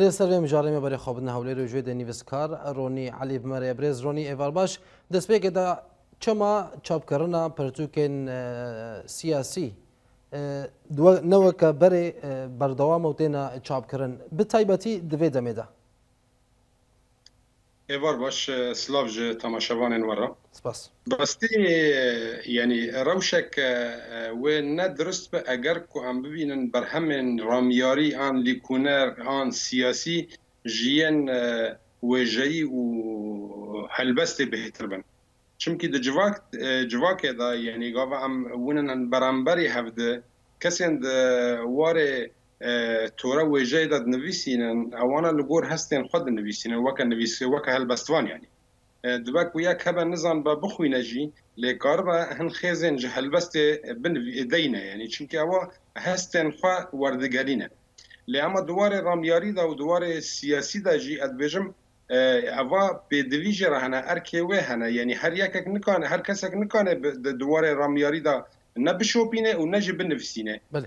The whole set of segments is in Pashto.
لە سەروێ مژارێمە بەرە خۆبن هەولێر و ژێ دەنیویستکار ڕۆنی علی بمەرە برێز ڕۆنی ئێوار باش دەستپێکدا چما چاپکردە پرتووکێن سیاسی نەوەکە بەرێ بەردەوام و تێنە چاپکردن بتایبەتی دوێ دەمێدا. ايفار باش سلاف جي تماشافان ورا سباس بستي يعني روشك و ندرست به اگر کو ام ببینن برهم رامیاری ان لیکونر ان سیاسی جیان وجهی و هلبست بهتر بن چونکی د جواک جواک دا یعنی گاوا ام ونن برانبری هفده کسند واره تۆرە وێژەی دەد نوویسینن ئەوانە لەگۆر هەستێن خود نوویسینن وەکە نوویسی وەکە هەلبەستوان ینی دوبک وە کەبە نزان بە بخوینەژی لێکار بە هەن خێزێن ji هەلبەستێ دەینە ینی چونکە ئەوە هەستێن خوا وەردەگەرینە لێ ئەمە دووارێ ڕامیاریدا و دووارێ سیاسیدا ژی ئەدبێژم ئەوا پێدویژێ هەنە ئەرکێ وێ هەنە یعنی هەر یەکێک نکانە هەر کەسێک نکانێ دووارێ ڕامیاریدا نه بشوپینه و نه جب نفسینه بله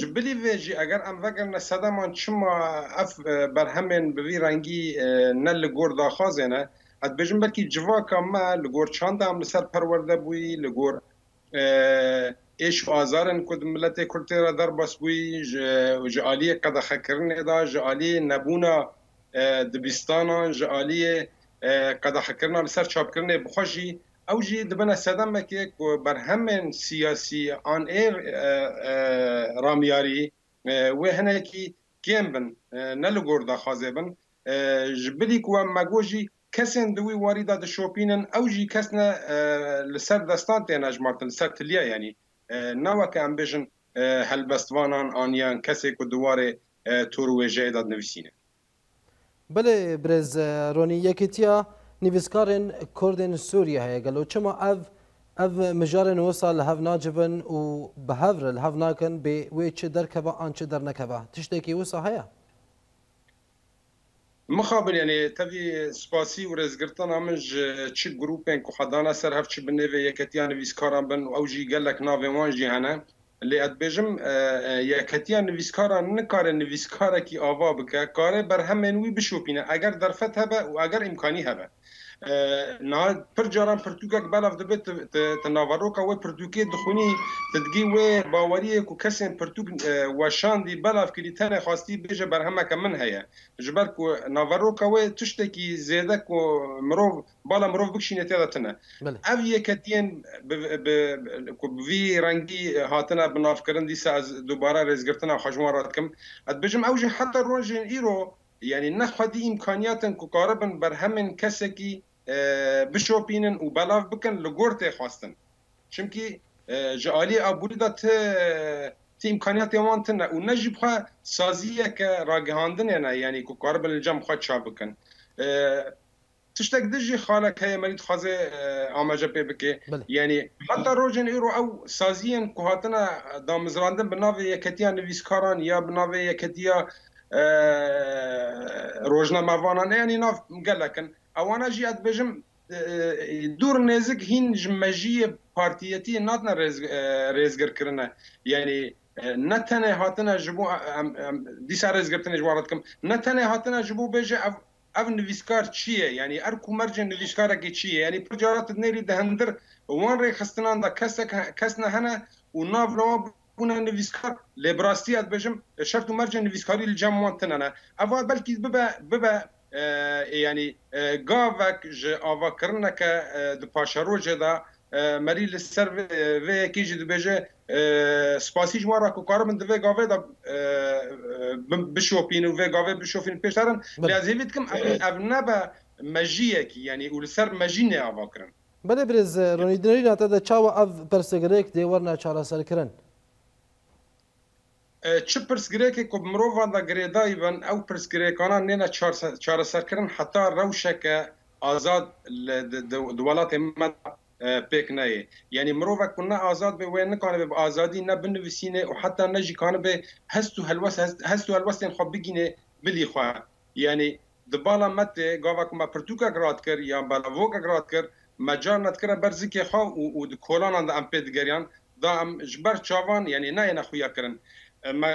جبلی ویجی اگر ام وگرنه صدمان چما اف برهمن بوی رنگی نه لگور داخازه نه اد بجم بلکی جواکا ما لگور چاند هم لسر پرورده بوی لگور ایش آزارن کد ملت کرتی را در بس بوی جعالی قدخه کرنه دا جعالی نبونا دبستانا جعالی قدخه کرنه لسر چاپ کرنه بخوشی او جی دبنا صدمه که برهم سیاسی آن ایر رامیاری و هنه که کم بن نلو گرده خوازه بن جبلی که مگو جی کسین دوی واری دا شوپینن او جی کسن لسر دستان تینا جمارتن لسر تلیا یعنی ناوه که ام بجن هلبستوانان آنیان کسی که دواره تور و جای داد نویسینه بله برز رونی یکیتیا نيفيسكارن كردن سوريا هي قالوا كما اف اف مجارن وصل لهف ناجبن وبهفر لهف ناكن بي ويتش دركبا انش درنكبا تشتكي وصا هيا مخابر يعني تبي سباسي ورزقرتان امج تش جروبين كو حدانا سر هف بنوي يكتيان فيسكاران بن او جي قال لك نافي وان جي هنا لی ادبیجم یکتیا نویسکارا نکاره نویسکارا کی آوا بکه کاره بر همین وی بشوپینه اگر درفت هبه و اگر امکانی هبه نه پر جاران پرتوکک بلف دبت تناوروکا و پرتوکی دخونی تدگی و باوری کو کسین پرتوک وشان دی بلف کلی تن خواستی بجه برهمه که من هیا جبر کو ناوروکا و تشتکی زیده کو مرو بالا مرو بکشینه تیدا تنه او یکتین وی رنگی هاتنه بناف کرن دیسه از دوباره رزگرتنه خجوان راد کم اد بجم اوجه حتی روژین ایرو یعنی نخوادی امکانیاتن که قاربن بر همین کسی بشوپینن و بلاف بکن لگور تی خواستن چمکی جالی ابوری دا تی امکانیات وان تن او نجیب خوا سازیه که راگهاندن نه یعنی کو کار بل جام خوا چا بکن تشتك دجي خالك هي مريض خازي اما جبي بكي يعني حتى روجن ايرو او سازيا كوهاتنا دا مزراندن بنافي يكتيا نفيسكاران يا بنافي يكتيا روجنا مافانا يعني ناف مقلكن ئەوانە ژیات بژم دوور نێزک هین ژمەژیە پارتیەتی ناتە ڕێزگرکردە یعنی نەتەنێ هاتنە ژبوو دیسا ڕێزگرتنە جوواڵەتکەم نەتەنێ هاتنە ژبوو بێژە ئەو ev nivîskar çi ye yanî er ku mercên nivîskarekê çi ye yanî pir carat nêrî dehindir wan rêxistinan da kesek kes ne hene û nav rawa bûne nivîskar lê birastiya dibêjim e, şert û mercên nivîskarî li cem wan tune ne eva belkî bibe bibe یعنی گاوک جه آوا کرنه که دو پاشارو جه دا مری لسر وی کی جه دو بیجه سپاسی جوارا که کارو من دو وی گاوه دا بشوپین و وی گاوه بشوپین پیشترن لیازیوید کم او نبه مجیه کی یعنی او لسر مجی نه آوا کرن بله برز رونیدنری ناتا دا چاو او پرسگریک دیور نا چارا سر کرن چه پرسگرێکی کو مرۆڤان لە گرێدایبن ئەو پرسگرێکانان نێنە چارەسەرکردن حتا ڕەوشەکە ئازاد دوڵاتی پێک نایە یعنی مرۆڤە کو نه ئازاد بێ وێن نکانە بێ ئازادی نە بنووسینێ و حتا نەژیکانە بێ هەست و هەلوەس هەست و هەلوەستێن خۆ بگینێ بلی خوا یعنی دبالا مەتێ گاواکمە پرتوکە گرات کرد یان بەلەڤۆکە گرات کرد مەجار نەتکردە بەرزیکێ خوا و کۆلانان دا ئەم پێ دگەریان دا ئەم ژبەر چاوان یعنی نایەنە خویاکردن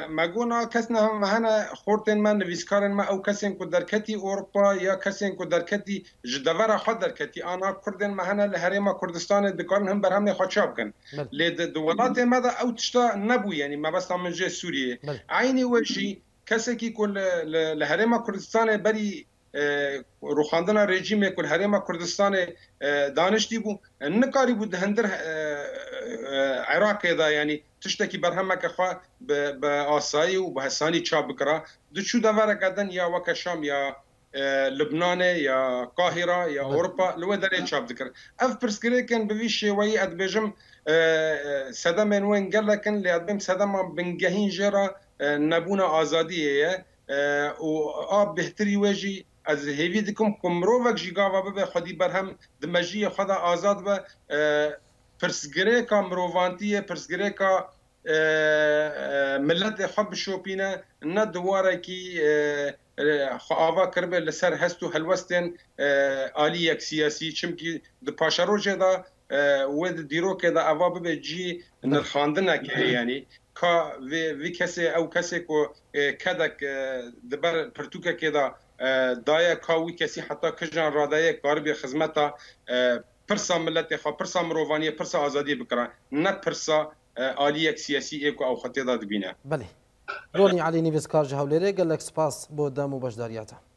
ما گونا کس نه هم هنه خورتن من نویسکارن ما او کسین که در کتی اروپا یا کسین که در کتی جدور خود در کتی آنها کردن ما هنه لحریم کردستان دکارن هم بر هم خواچاب کن لید دولات ما دا او تشتا نبو یعنی ما بس من جه سوریه عینی وشی کسی که لحریم کردستان بری روخاندنا رژیم کل هریما کردستان دانشتی بو نکاری بود هندر عراق دا یعنی تشتکی برهمه که خواه به آسایی و به حسانی چاب کرا دو چو دوره کدن یا وک شام یا لبنان یا قاهره یا اروپا لو درې چاپ ذکر اف پرسکری کن به ویشه وی اد بجم صدام وین گله کن لی اد بم صدام بنگهین جرا نبونه آزادیه و آب بهتری وجی از هیوی دکم کمروک جیگاوا به خودی برهم دمجی خدا آزاد به پرسگره کا مروانتی پرسگره کا ملت خب شوپینه نه دواره کی خواوا کربه لسر هستو هلوستن آلی یک سیاسی چمکی د پاشروجه دا و د دیرو کې دا اوا به جی نرخاندنه کې یعنی کا وی کسی او کسی کو کدک دبر پرتوکه کې دا دایه کاوی کسی حتی کجان رادای کار به خدمت پرسا ملت خو پرسا مروانی پرسا آزادی بکره نه پرسا عالی سیاسی اکو او خطیدا دبینه بله رونی علی نیوز کار جهولره گلک سپاس بو دمو بشداریاته